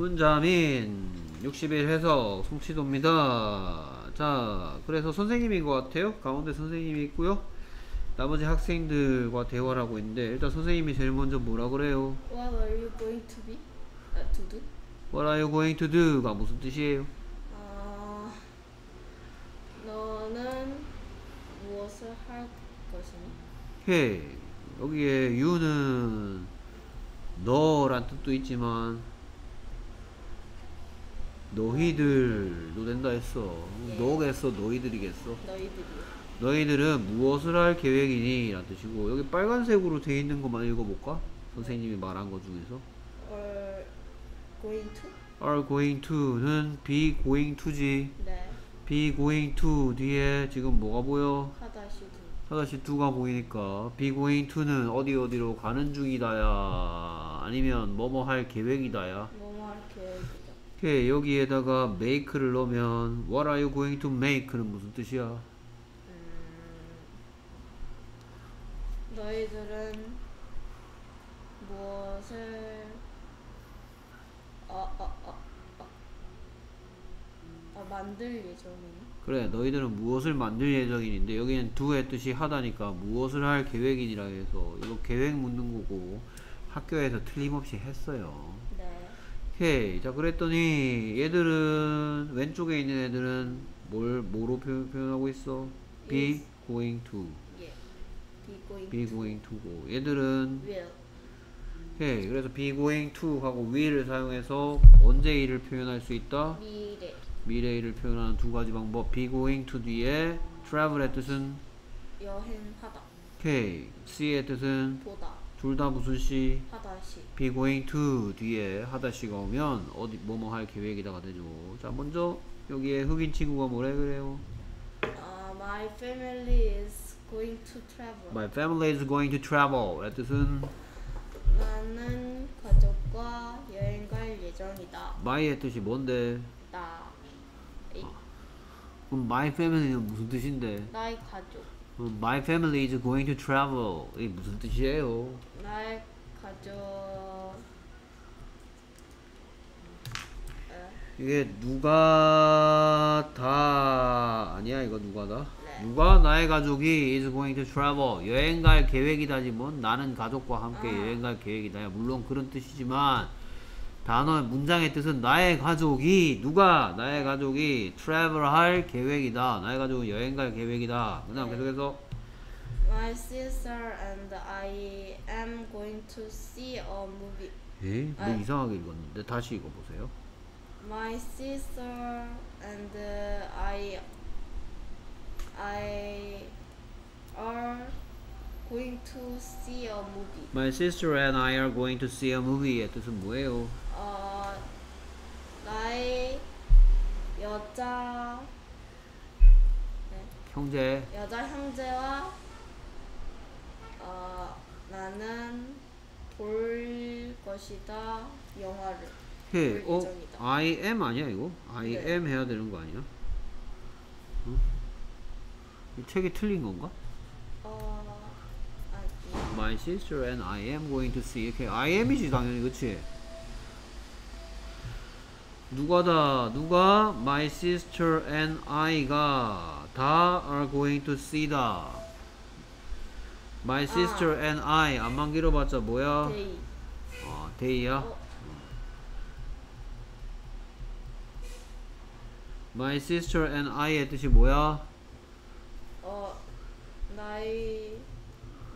문자민 60일 해석 송치도입니다. 자, 그래서 선생님인 것 같아요. 가운데 선생님이 있고요. 나머지 학생들과 대화를 하고 있는데 일단 선생님이 제일 먼저 뭐라 그래요? What are you going to be? 아, to do? What are you going to do?가 무슨 뜻이에요? 아, 너는 무엇을 할 것이니? 해. 여기에 you는 너란 뜻도 있지만 너희들도 된다 했어. 예. 너겠어, 너희들이겠어. 너희들이 너희들은 무엇을 할 계획이니? 라는 뜻이고 여기 빨간색으로 돼 있는 것만 읽어볼까? 선생님이 말한 것 중에서 are going to? are going to는 be going to지 네, be going to 뒤에 지금 뭐가 보여? 하다시 do. 하다시 do가 보이니까 be going to는 어디 어디로 가는 중이다야 아니면 뭐뭐 할 계획이다야. 오케이 여기에다가 make를 넣으면 what are you going to make는 무슨 뜻이야? 음, 너희들은 무엇을 아, 아, 아, 아, 아 만들 예정이니? 그래 너희들은 무엇을 만들 예정인데 여기는 do의 뜻이 하다니까 무엇을 할 계획이니라 해서 이거 계획 묻는 거고 학교에서 틀림없이 했어요 네, 오케이. 자 그랬더니 얘들은 왼쪽에 있는 애들은 뭘 뭐로 표, 표현하고 있어? be going to. 예, be going be to. going to고. 얘들은 will. 오케이. 그래서 be going to 하고 will을 사용해서 언제 일을 표현할 수 있다? 미래. 미래일을 표현하는 두 가지 방법. Be going to 뒤에 travel의 뜻은? 여행하다. 오케이. see의 뜻은? 보다 둘 다 무슨 시? 하다시. Be going to 뒤에 하다시가 오면 어디 뭐뭐 할 계획이다가 되죠. 자 먼저 여기에 흑인 친구가 뭐래 그래요? 아, my family is going to travel. My family is going to travel. 의 뜻은? 나는 가족과 여행 갈 예정이다. My의 뜻이 뭔데? 나. 에이, 그럼 my family는 무슨 뜻인데? 나의 가족. 그럼 my family is going to travel 이게 무슨 뜻이에요 가족 에, 이게 누가 다 아니야? 이거 누가 다? 네. 누가 나의 가족이 is going to travel? 여행 갈 계획이다지 뭐 나는 가족과 함께 아. 여행 갈 계획이다. 물론 그런 뜻이지만 단어 문장의 뜻은 나의 가족이 누가? 나의 가족이 travel 할 계획이다. 나의 가족은 여행 갈 계획이다. 그다음 네. 계속해서 My sister and I am going to see a movie 에? 아. 뭐 이상하게 읽었는데 다시 읽어보세요 My sister and I I are going to see a movie. My sister and I are going to see a movie의 뜻은 뭐예요? 어 나의 여자 네, 형제 여자 형제와 어 나는 볼 것이다 영화를 해. 볼 어? 예정이다. I am 아니야 이거? I 네. am 해야 되는 거 아니야? 응? 이 책이 틀린 건가? 어 아니 My sister and I am going to see. 이렇게 I am이지 당연히 그치? 누가 다 누가 my sister and I가 다 are going to see다. My sister and I. 암만 길어봤자 뭐야? They. 어, they야. 어, My sister and I의 뜻이 뭐야? 어 나의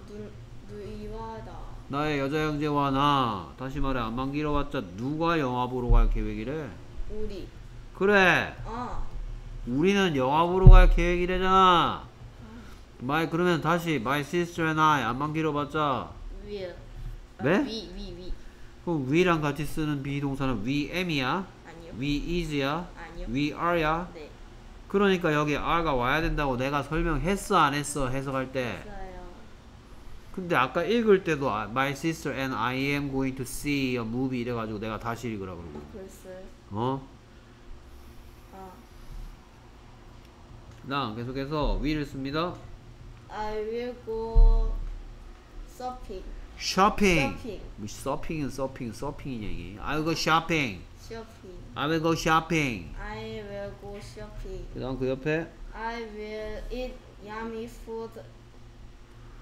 눈 누이와다. 나의 여자 형제와 나. 다시 말해 암만 길어봤자 누가 영화 보러 갈 계획이래? 우리. 그래. 아. 우리는 영화 보러 갈 계획이래잖아 my 그러면 다시 My sister and I 암만 길어봤자 will 네? 위위위. 그럼 we랑 같이 쓰는 비동사는 we am이야? 아니요. we is야? 아니요. we are야? 네. 그러니까 여기 are가 와야 된다고 내가 설명했어 안 했어 해석할 때. 있어요. 근데 아까 읽을 때도 아, My sister and I am going to see a movie 이래가지고 내가 다시 읽으라 그러고. 글쎄 어? 아. 나 계속해서 will을 씁니다 I will go shopping shopping shopping 뭐 서핑은 서핑 서핑이냐 이게 아이고 쇼핑 shopping. I will go shopping. I will go shopping. 그 다음 그 옆에 I will eat yummy food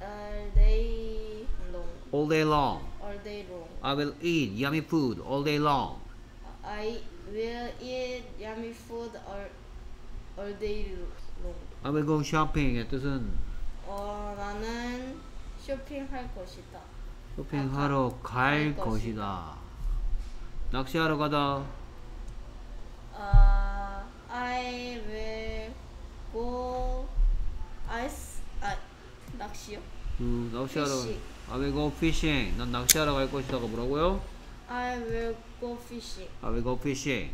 all day long. all day long. All day long. I will eat yummy food all day long. I will eat yummy food all all day long. I will go shopping의 뜻은 어 나는 쇼핑할 것이다. 쇼핑하러 갈 갈 것이다. 낚시하러 가다. 아 I will go ice 아 낚시요? 음, 낚시하러. Fishing. I will go fishing. 난 낚시하러 갈 것이다가 뭐라고요? I will go fishing. I will go fishing.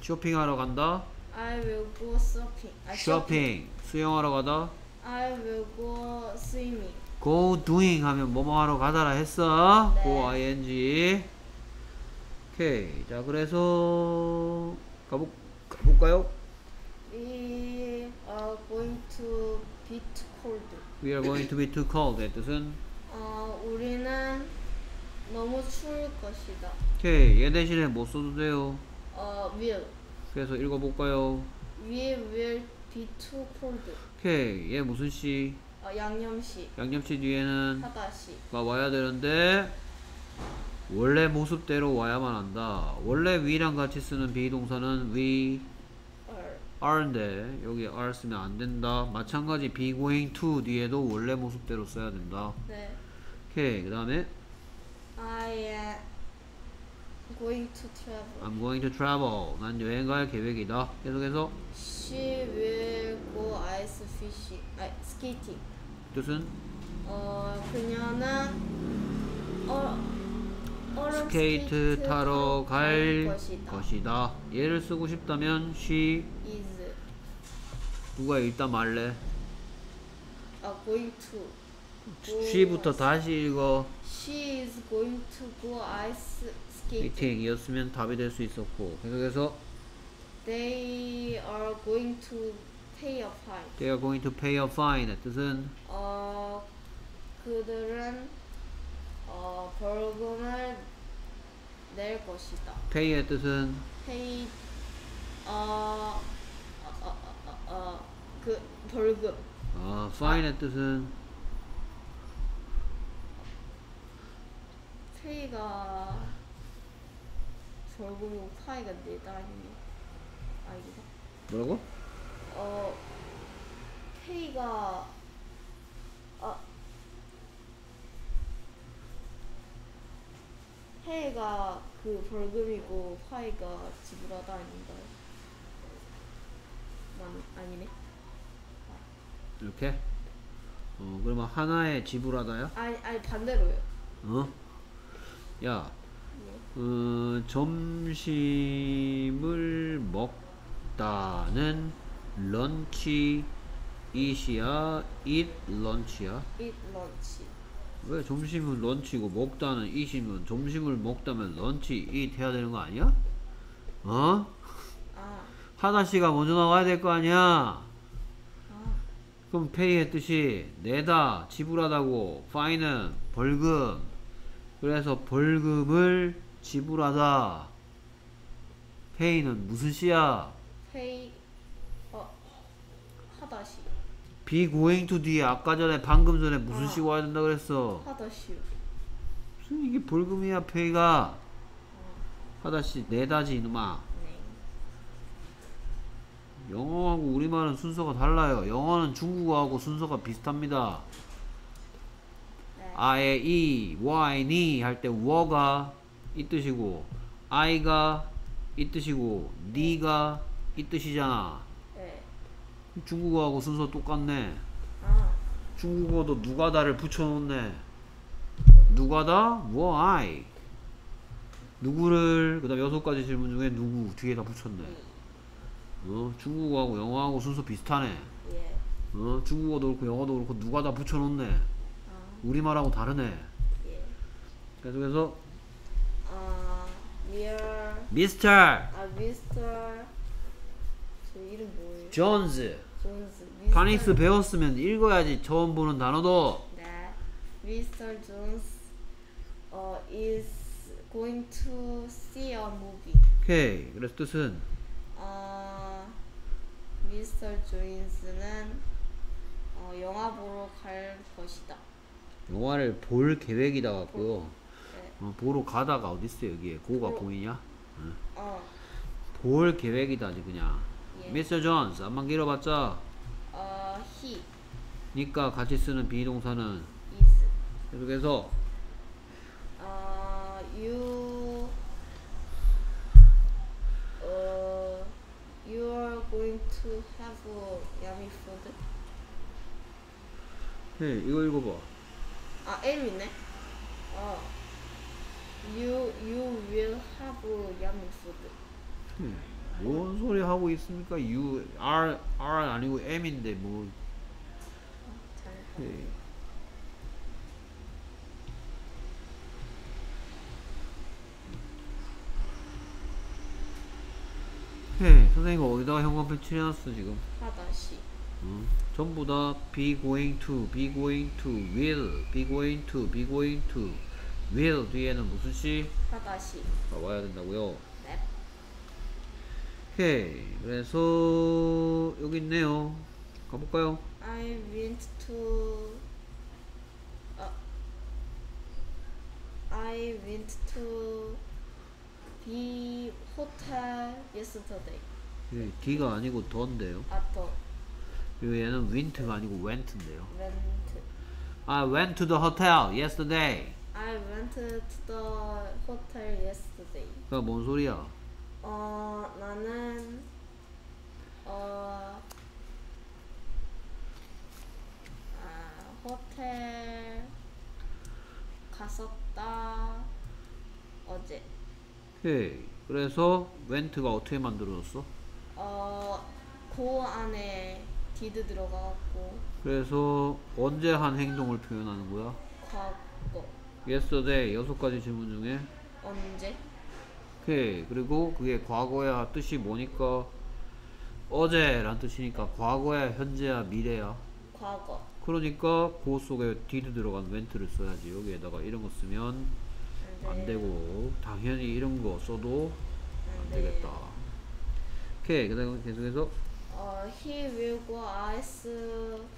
쇼핑하러 간다. I will go shopping. 아, 쇼핑. 수영하러 가다. I will go swimming. go doing 하면 뭐뭐 하러 가다라 했어. 네. go ing. 오케이. 자, 그래서 가보 가볼까요? We are going to be too cold. We are going to be too cold. 의 뜻은 어, 우리는 너무 추울 것이다. 오케이. 얘 대신에 뭐 써도 돼요. 어, will. 그래서 읽어볼까요? We will too cold. 오케이. 얘 무슨 시? 어, 양념시, 양념시 뒤에는 하다시. 가 와야 되는데 원래 모습대로 와야만 한다. 원래 we랑 같이 쓰는 비동사는 we are. are인데 여기 are 쓰면 안 된다. 마찬가지 be going to 뒤에도 원래 모습대로 써야 된다. 네. 오케이. 그 다음에 I am going to travel. I'm going to travel. 난 여행 갈 계획이다. 계속해서 She will go ice fishing. 아, skating. 뜻은 어, 그녀는 어, 얼음 스케이트 타러 갈 것이다. 것이다. 얘를 쓰고 싶다면 she is 누가 일단 말래? uh, going to she부터 다시 읽어. She is going to go ice skating. 미팅이었으면 답이 될 수 있었고 계속해서 They are going to pay a fine. they are going to pay a fine 뜻은 어, 그들은 어, 벌금을 낼 것이다. pay의 뜻은 pay 어, 어, 어, 어, 어, 그 벌금 아 fine의 뜻은 페이가 벌금이고 파이가 내다 아니면 아니다. 뭐라고? 어 페이가 아 페이가 그 벌금이고 파이가 지불하다 아닌가요? 만 아니네. 이렇게 어 그러면 하나에 지불하다야? 아니 아니 반대로요. 어? 야 네. 어, 점심을 먹다는 런치 이시야 eat 런치야 eat lunch. 왜 점심은 런치고 먹다는 이시면 점심을 먹다면 런치 eat 해야 되는 거 아니야? 어? 아, 하다씨가 먼저 나와야 될 거 아니야 아, 그럼 pay의 뜻이 내다 지불하다고 fine은 벌금 그래서 벌금을 지불하다 pay는 무슨 시야? pay 어 하다시. be going to 뒤에 아까 전에 방금 전에 무슨 아. 시 와야 된다 그랬어? 하다시 무슨 이게 벌금이야 pay가? 하다씨 내다지 이놈아. 네. 영어하고 우리말은 순서가 달라요. 영어는 중국어하고 순서가 비슷합니다. 네. 아에 이, 와이, 니할 때 워가 이 뜻이고 아이가 이 뜻이고 니가 이 뜻이잖아. 네. 중국어하고 순서 똑같네. 아, 중국어도 누가다를 붙여놓네. 누가다? 워 아이. 누구를 그 다음 여섯 가지 질문 중에 누구 뒤에다 붙였네. 어 중국어하고 영어하고 순서 비슷하네. 예. 어 중국어도 그렇고 영어도 그렇고 누가다 붙여놓네. 아, 우리말하고 다르네. 예. 계속해서 아, 미어 미스터 아 미스터 저 이름 뭐예요? 존스. 미스터 파닉스 배웠으면 읽어야지 처음 보는 단어도 네. 미스터 존스 어 is going to see a movie. 오케이. 그래서 뜻은 어, 미스터 조인스는 어, 영화 보러 갈 것이다. 영화를 볼 계획이다 같고요. 네. 어, 보러 가다가 어디 있어 여기에 고가 보러- 보이냐? 어, 볼 계획이다지 그냥. 예. 존스 안만 길어봤자 어, he 니까 같이 쓰는 비동사는 is. 계속해서 어, you 어, you are going to have yummy food. 네, 이거 읽어봐. 아, M 있네. 어. You you will have yummy food. 네, 뭔 소리 하고 있습니까? U R R 아니고 M인데 뭐. 잘. 네. 네, 선생님 어디다가 형광펜 칠해놨어 지금? 하다시. 어, 전부 다 be going to, be going to, will, be going to, be going to, will 뒤에는 무슨 시? 하다시. 가 와야 된다고요. 네. 오케이. 그래서 여기 있네요. 가볼까요? I went to 어, I went to the hotel yesterday. 예, D가 아니고 더인데요. 아또 그리고 얘는 went가 아니고 went인데요. went. I went to the hotel yesterday. I went to the hotel yesterday. 그니까 뭔 소리야? 어 나는 어 아, 호텔 갔었다 어제 오케이. 그래서 went가 어떻게 만들어졌어? 어그 안에 did 들어가갖고 그래서 언제 한 행동을 표현하는 거야? 과거 yesterday 여섯 가지 질문 중에 언제 오케이. 그리고 그게 과거야 뜻이 뭐니까 어제란 뜻이니까 과거야 현재야 미래야. 과거 그러니까 그 속에 did 들어간 went를 써야지. 여기에다가 이런 거 쓰면 안 네. 되고 당연히 이런 거 써도 안 네. 되겠다. 오케이. 그 다음 계속해서 어 he will go ice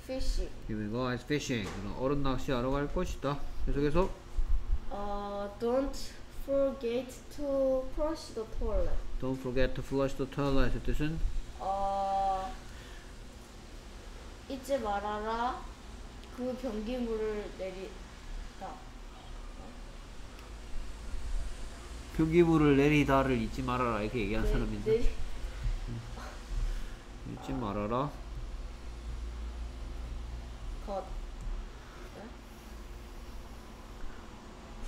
fishing 기회가 ice fishing. 얼음 낚시하러 갈 것이다. 계속해서 어 don't forget to flush the toilet don't forget to flush the toilet. 뜻은 어 잊지 말아라 그 변기물을 내리다 변기물을 내리다를 잊지 말아라 이렇게 얘기한 내- 사람인데 내리 잊지 말아라. 것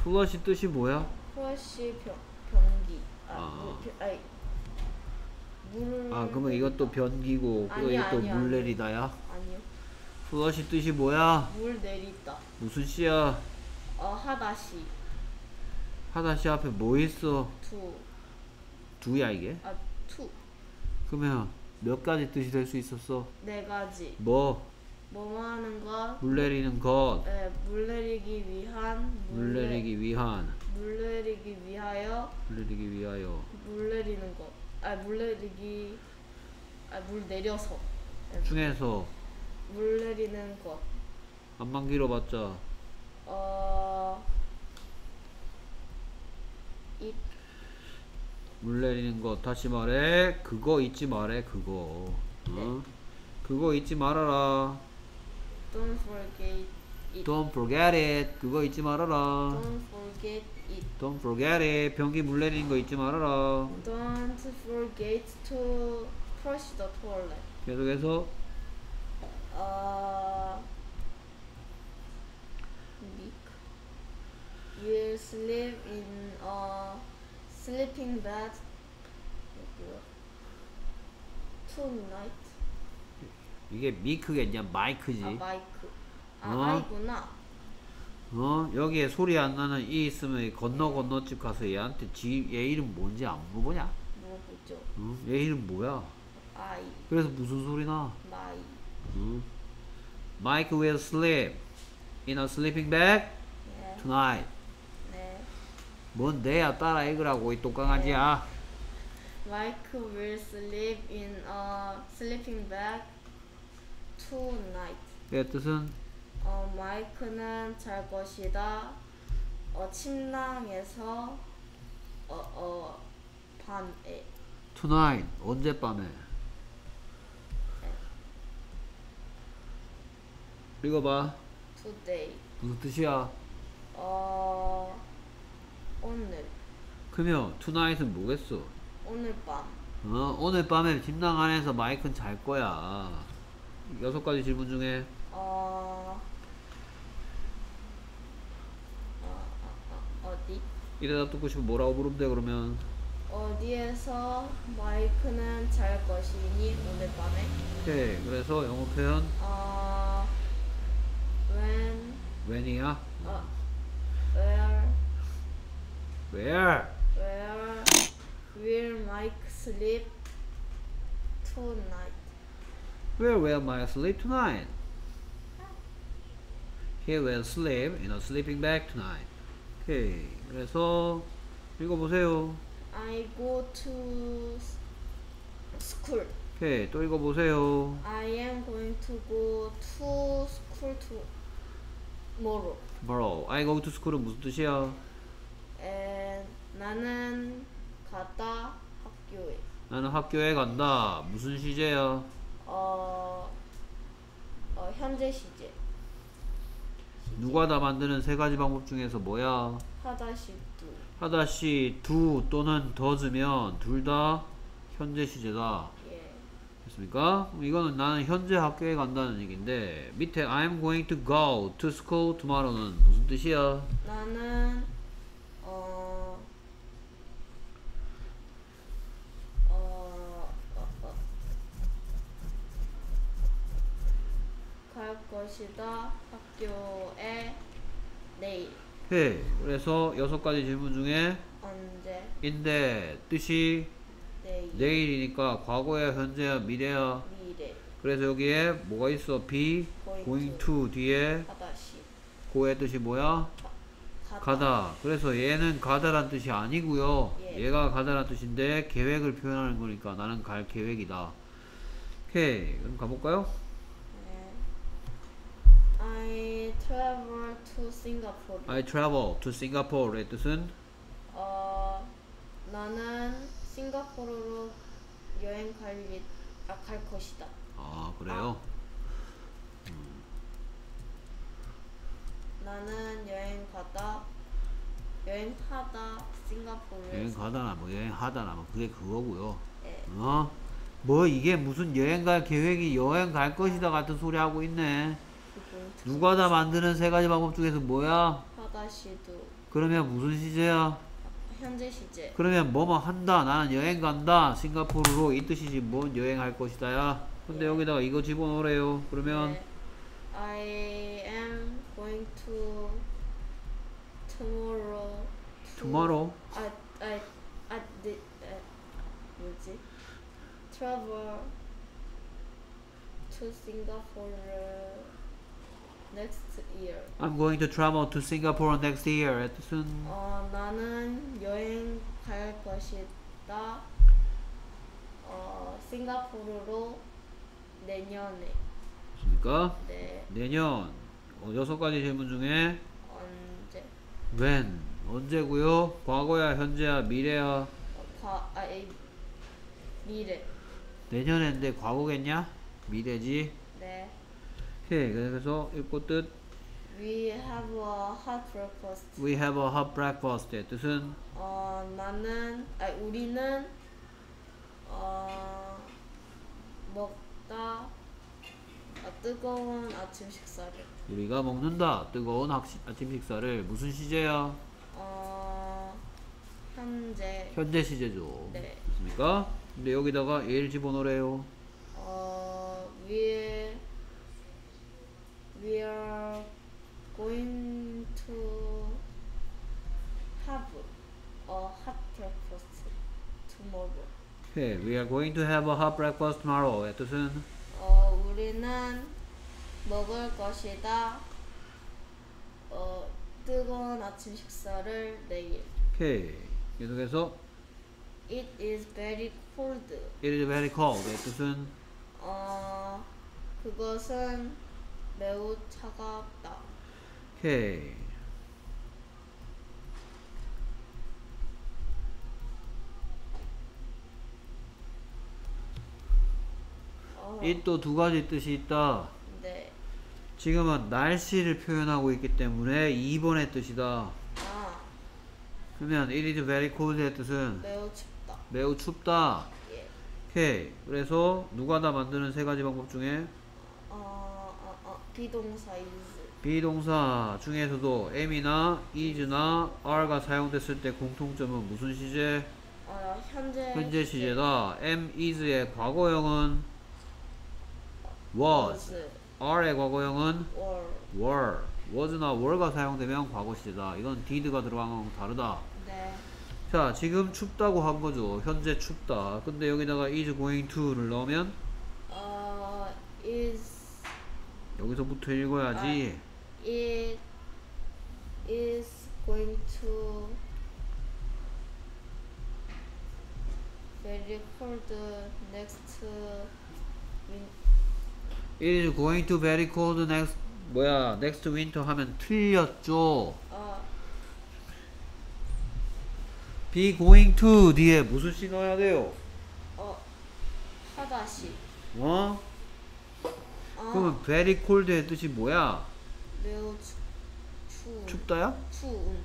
플러시 뜻이 뭐야? 플러시 변 변기 아, 아. 물, 변- 아니 물 아 그러면 이것도 변기고 또 아니야, 이것도 아니야, 물. 내리다야? 아니요 flush 뜻이 뭐야? 물 내리다 무슨 시야? 어 하다시 하다시 앞에 뭐 있어? to 두야 이게? 아, to. 그러면 몇 가지 뜻이 될 수 있었어? 네 가지. 뭐? 뭐뭐 하는 것, 물 내리는 것, 네, 물 내리기 위한, 물 내- 내리기 위한, 물 내리기 위하여, 물 내리기 위하여. 물 내리는 것. 아, 물 내리기, 아, 물 내려서. 네, 중에서 물 내리는 것. 안만 길어봤자 어, 물 내리는 것 다시 말해 그거 잊지 말해 그거 어? 그거 잊지 말아라 don't forget it. Don't forget it 그거 잊지 말아라 Don't forget it. Don't forget it 변기 물 내리는 거 잊지 말아라 Don't forget to flush the toilet. 계속해서 Uh, Nick will sleep in a sleeping bag tonight. 이게 미크겠냐 Mike지 아 Mike. 아 어? I구나. 어 여기에 소리 안 나는 e 있으면 건너 건너 집 가서 얘한테 지, 얘 이름 뭔지 안 물어보냐 물어보죠. 어? 얘 이름 뭐야 I 그래서 무슨 소리 나 마이. 어? Mike will sleep in a sleeping bag 네. tonight 네. 뭔 네야 따라 읽으라고 이 똑강아지야. Mike will sleep in a sleeping bag tonight. 의 뜻은? 어, 마이크는 잘 것이다. 어, 침낭에서 어, 어, 밤에. Tonight 언젯밤에? 읽어봐. Today. 무슨 뜻이야? 어, 오늘. 그러면 tonight은 뭐겠어? 오늘 밤. 어, 오늘 밤에 침낭 안에서 마이크는 잘 거야. 여섯 가지 질문 중에? 어, 어, 어, 어, 어디? 이래다 듣고 싶으면 뭐라고 물으면 돼 그러면? 어디에서 마이크는 잘 것이니 오늘 밤에? 오케이 그래서 영어 표현? 어, when? when이야? 어, where where? Where will Mike sleep tonight? Where will Mike sleep tonight? He will sleep in a sleeping bag tonight. 오케이. 그래서 읽어보세요. I go to s- school. 오케이. 또 읽어보세요. I am going to go to school tomorrow. Tomorrow. I go to school은 무슨 뜻이야? 나는 갔다 학교에. 나는 학교에 간다. 무슨 시제야? 어, 어 현재 시제. 시제. 누가 다 만드는 세 가지 방법 중에서 뭐야? 하다시 두. 하다시 두 또는 더즈면 둘 다 현재 시제다. 예. 됐습니까? 이거는 나는 현재 학교에 간다는 얘기인데 밑에 I'm going to go to school tomorrow는 무슨 뜻이야? 나는 어, 어, 어, 어, 갈 것이다 학교에 내일 해. 그래서 여섯 가지 질문 중에 언제 인데 뜻이 내일 내일이니까 과거야, 현재야, 미래야. 미래 그래서 여기에 뭐가 있어? be going to 뒤에 go의 뜻이 뭐야? 가다, 가다. 그래서 얘는 가다란 뜻이 아니고요. 예. 얘가 가다란 뜻인데 계획을 표현하는 거니까 나는 갈 계획이다. 오케이. 그럼 가볼까요? 네. I travel to Singapore I travel to Singapore의 뜻은 어, 나는 싱가포르로 여행 갈, 예, 아, 갈 것이다. 아 그래요? 나는 여행 가다, 여행하다 싱가포르에 여행 가다나 뭐 여행 하다나 뭐 그게 그거고요. 예. 어? 뭐 이게 무슨 여행 갈 계획이 여행 갈 것이다 같은 소리 하고 있네. 누가 다 만드는 세 가지 방법 중에서 뭐야? 하다시도 그러면 무슨 시제야? 현재 시제 그러면 뭐뭐 한다. 나는 여행 간다. 싱가포르로 이 뜻이지 뭔 여행할 것이다 야. 근데 예. 여기다가 이거 집어넣으래요. 그러면 네. I am going to tomorrow to tomorrow 아, 아, 아, 네, 아, 뭐지? Travel to Singapore next year. I'm going to travel to Singapore next year의 뜻은 어, 나는 여행 갈 것이다. 어, 싱가포르로 내년에. 있습니까? 네, 내년 어, 여섯 가지 질문 중에 언제? when 언제고요? 과거야, 현재야, 미래야. 어, 과, 아, 이, 미래. 내년인데 과거겠냐? 미래지. 네. 오케이. 그래서 읽고 뜻 We have a hot breakfast. We have a hot breakfast의 뜻은 어, 나는, 아, 우리는, 어, 먹다, 어, 뜨거운 아침 식사를, 우리가 먹는다. 뜨거운 학시, 아침 식사를 무슨 시제야? 어, 현재, 현재 시제죠. 네. 됐습니까? 근데 여기다가 얘를 집어넣으래요. 어, we, we are going to have a hot breakfast tomorrow. 오케이. We are going to have a hot breakfast tomorrow의 뜻은 어, 우리는 먹을 것이다. 어, 뜨거운 아침 식사를 내일. 오케이. 계속해서 It is very cold. It is very cold. 의 뜻은 어, 그것은 매우 차갑다. 오케이. 어, 이또 두 가지 뜻이 있다. 네. 지금은 날씨를 표현하고 있기 때문에 2번의 뜻이다. 아, 그러면 it is very cold의 뜻은 매우 춥다. 매우 춥다. 예. 오케이. 그래서 누가 다 만드는 세 가지 방법 중에 어, 비동사 is. 비동사 중에서도 am이나 is나 are가 사용됐을 때 공통점은 무슨 시제? 어, 현재 현재 시제다. am, is의 과거형은 was, are의 과거형은 or. were, was나 were가 사용되면 과거 시제다. 이건 did가 들어간 거랑 다르다. 네. 자, 지금 춥다고 한 거죠. 현재 춥다. 근데 여기다가 is going to를 넣으면 어, is 여기서부터 읽어야지. it is going to very cold next win It is going to very cold next 뭐야 next winter 하면 틀렸죠. 어, be going to 뒤에 무슨 시 넣어야 돼요? 어, 하다시 어? 아, 그러면 very cold의 뜻이 뭐야? 매우 추, 추운 춥다야? 추운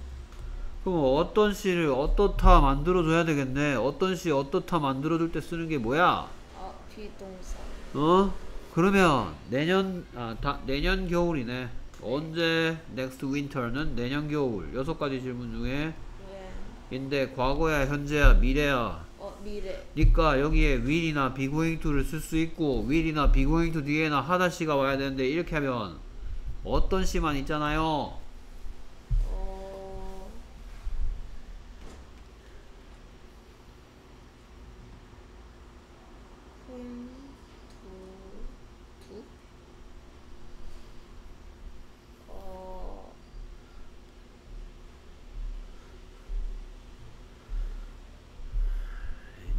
그럼 어떤 시를 어떻다 만들어줘야 되겠네. 어떤 시 어떻다 만들어줄 때 쓰는 게 뭐야? 아, 비동사 어? 그러면 내년 아 다, 내년 겨울이네. 언제 next winter는 내년 겨울. 여섯 가지 질문 중에 왜 인데 과거야, 현재야, 미래야. 어, 미래 니까 여기에 will이나 be going to를 쓸 수 있고 will이나 be going to 뒤에나 하다시가 와야 되는데 이렇게 하면 어떤 시만 있잖아요. 어, going to to 어,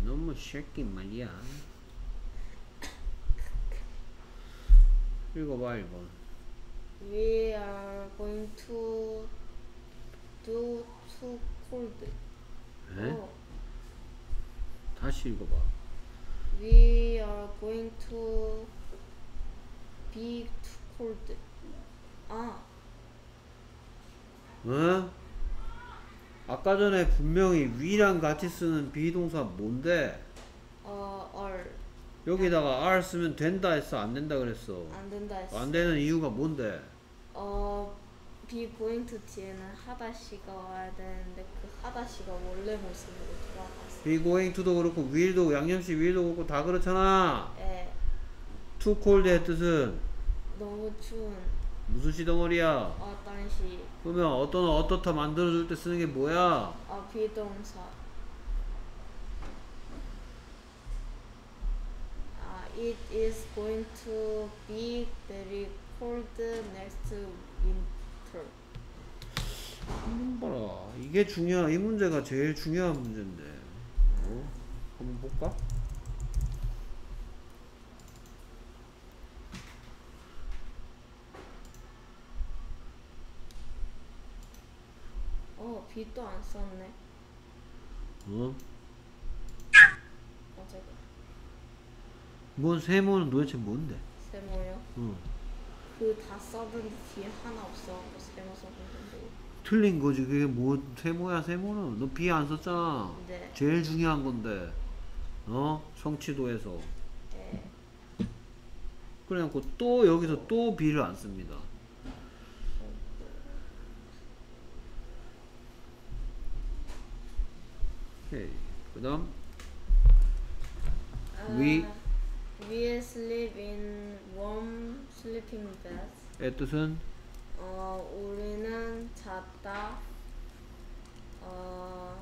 너무 새끼 말이야. 읽어봐 1번. we are going to do too cold 에? 어, 다시 읽어봐. we are going to be too cold 아 어? 아까 전에 분명히 위랑 같이 쓰는 비동사 뭔데? 어, 얼, 여기다가 r 쓰면 된다 했어 안 된다 그랬어. 안 된다 했어. 안 되는 이유가 뭔데? 어, be going to 뒤에는 하다시가 와야 되는데 그 하다시가 원래 모습으로 돌아갔어. be going to도 그렇고 will도 양념식 will도 그렇고 다 그렇잖아. 예, too cold의 뜻은 너무 추운 무슨 시 덩어리야? 어떤 시, 그러면 어떤 어떻다 만들어줄 때 쓰는 게 뭐야? 어, 비동사. 아, it is going to be very cold next winter. 한번 봐라. 이게 중요한 이 문제가 제일 중요한 문제인데. 어? 한번 볼까? 어, 비도 안 썼네. 어? 어제가 뭔 세모는 도대체 뭔데? 세모요. 어. 그다 써본 뒤에 하나 없어갖고 세모 써본 건데. 틀린 거지. 그게 뭐 세모야 세모는. 너 비 안 썼잖아. 네. 제일 중요한 건데. 어? 성취도에서. 네. 그래갖고 또 여기서 또 비를 안 씁니다. 오케이. 그 다음 아, we sleep in warm sleeping bags. 의 뜻은 어, 우리는 잤다. 어,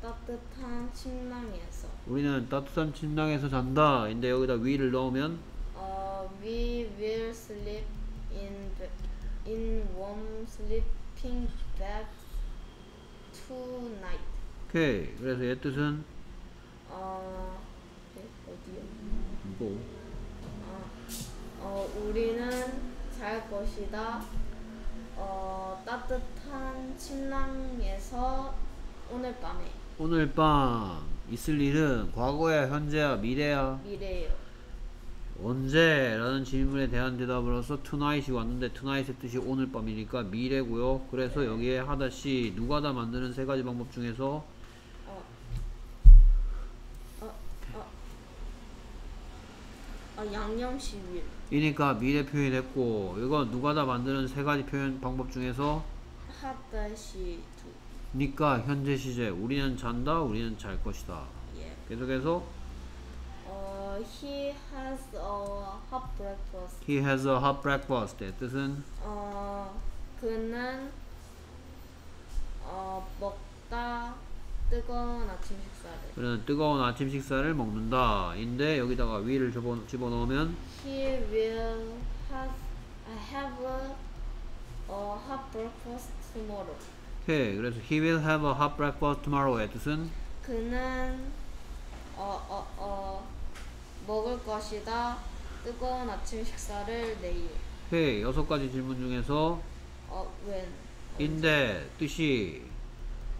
따뜻한 침낭에서. 우리는 따뜻한 침낭에서 잔다. 근데 여기다 위를 넣으면 어, we will sleep in be- in warm sleeping bags tonight. 오케이. 그래서 얘 뜻은 어, 네? 뭐? 어, 어, 우리는 잘 것이다. 어, 따뜻한 침낭에서 오늘 밤에 오늘 밤 있을 일은 과거야, 현재야, 미래야. 미래요. 언제? 라는 질문에 대한 대답으로서 tonight이 왔는데 tonight의 뜻이 오늘 밤이니까 미래고요. 그래서 여기에 하다시 누가 다 만드는 세 가지 방법 중에서 어, 양념시빌. 이니까 미래 표현했고 이거 누가 다 만드는 세 가지 표현 방법 중에서 하다시 두. 니까 현재 시제 우리는 잔다 우리는 잘 것이다 예. 계속해서 어, he has a hot breakfast. he has a hot breakfast 의 뜻은 어, 그는 어, 먹다 뜨거운 아침 식사를. 그는 뜨거운 아침 식사를 먹는다 인데 여기다가 will을 집어, 집어넣으면 He will have have a, a hot breakfast tomorrow. 오케이 그래서 he will have a hot breakfast tomorrow의 뜻은 그는 어, 어, 어, 먹을 것이다. 뜨거운 아침 식사를 내일. 오케이 여섯 가지 질문 중에서 어, when? 인데 뜻이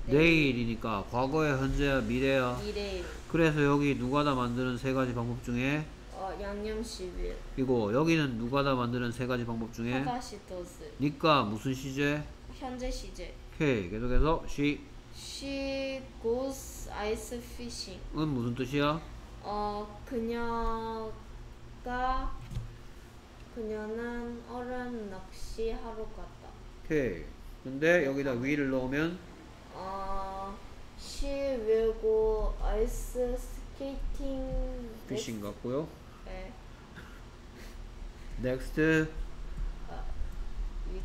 내일이니까 과거야 현재야 미래야 미래일. 그래서 여기 누가 다 만드는 세 가지 방법 중에 어, 양념시빌. 이거 여기는 누가 다 만드는 세 가지 방법 중에 도스. 니까 무슨 시제? 현재 시제. 오케이 계속해서 she She goes ice fishing. 은 무슨 뜻이야? 어, 그녀가 그녀는 얼음 낚시하러 갔다. 오케이 근데 여기다 will을 넣으면 어, she will go ice skating. fishing 같고요 네. next 위-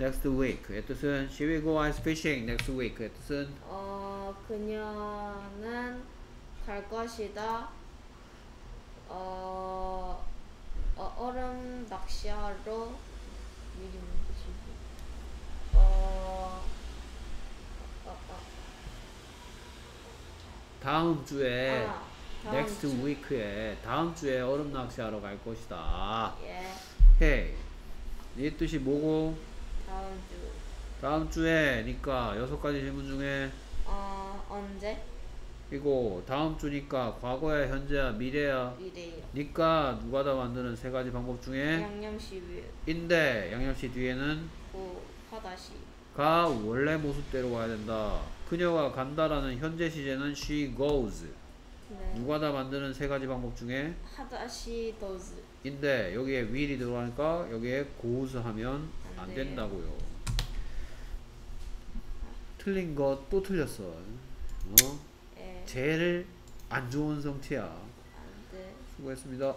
next week의 뜻은 she will go ice fishing next week의 뜻은 어, 그녀는 갈 것이다. 어, 어 얼음 낚시하러 미리. 어, 어, 어, 다음 주에 아, 다음 next 주. week에 다음 주에 얼음 낚시하러 갈 것이다 예, 오케이 이 뜻이 뭐고? 다음 주. 다음 주에 니까 여섯 가지 질문 중에 어, 언제? 이거 다음 주니까 과거야 현재야 미래야 미래요. 니까 누가 다 만드는 세 가지 방법 중에 양념시빌. 인데 양념시 뒤에는 고 하다시. 가 원래 모습대로 와야 된다. 그녀가 간다라는 현재 시제는 she goes. 네. 누가 다 만드는 세 가지 방법 중에 하다시 도즈. 인데 여기에 will이 들어가니까 여기에 goes 하면 안안 돼요. 된다고요. 틀린 것 또 틀렸어. 어? 예, 제일 안 좋은 성취야. 안 돼. 수고했습니다.